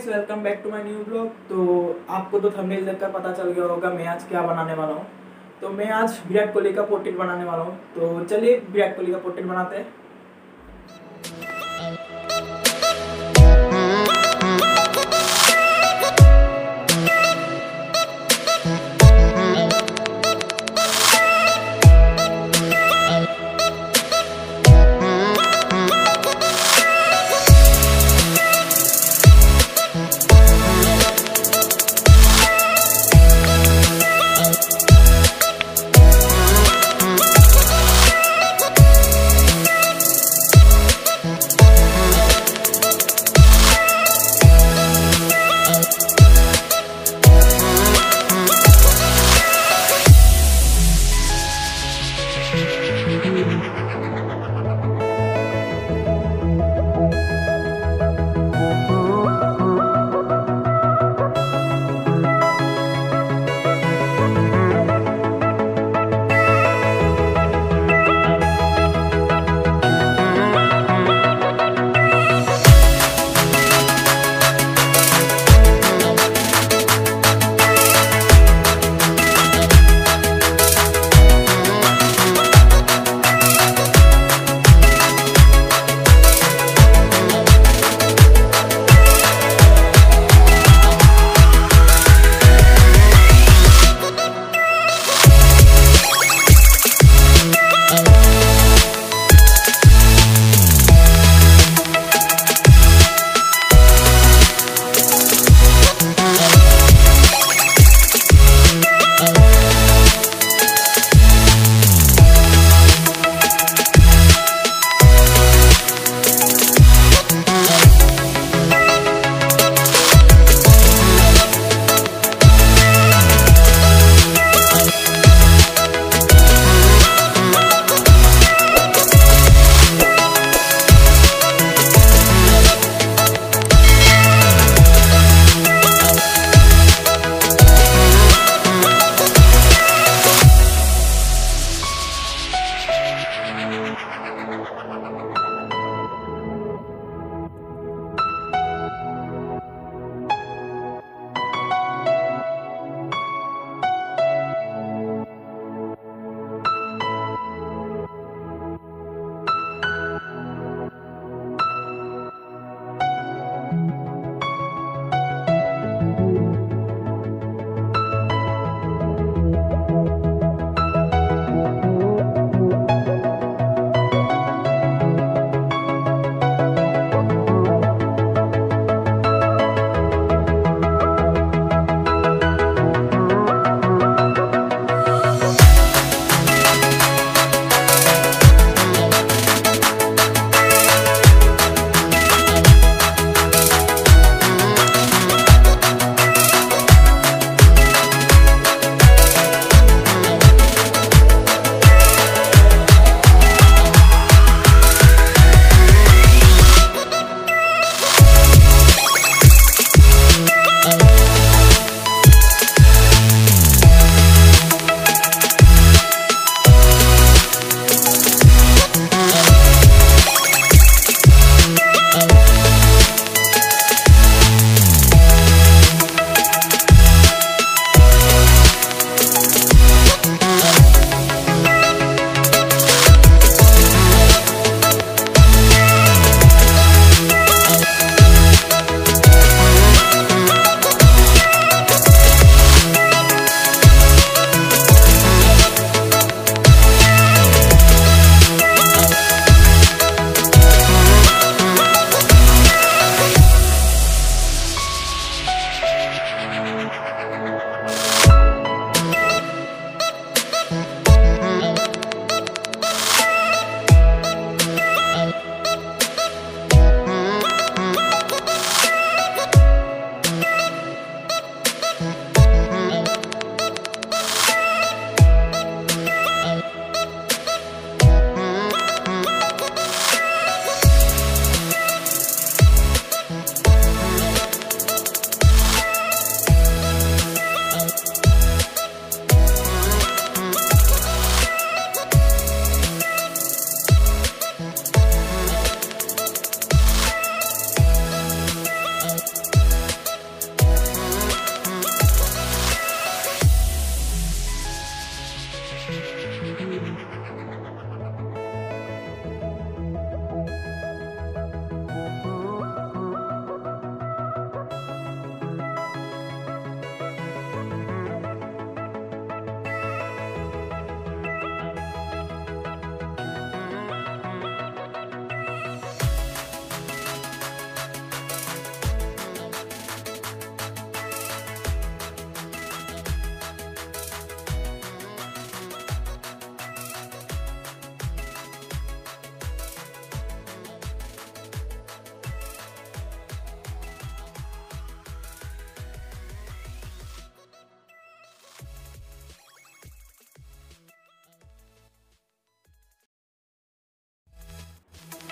Guys welcome back to my new blog तो आपको तो थंबनेल देखकर पता चल गया होगा मैं आज क्या बनाने वाला हूँ। तो मैं आज विराट कोहली का पोर्ट्रेट बनाने वाला हूँ। तो चलिए विराट कोहली का पोर्ट्रेट बनाते हैं।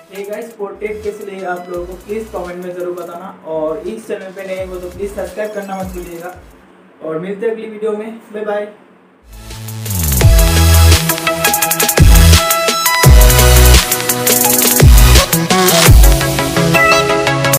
ये गाइस पोर्ट्रेट कैसे लगे आप लोगों को? प्लीज़ कमेंट में ज़रूर बताना और इस चैनल पे नए हो तो प्लीज़ सब्सक्राइब करना मत भूलिएगा। और मिलते हैं अगली वीडियो में। Bye bye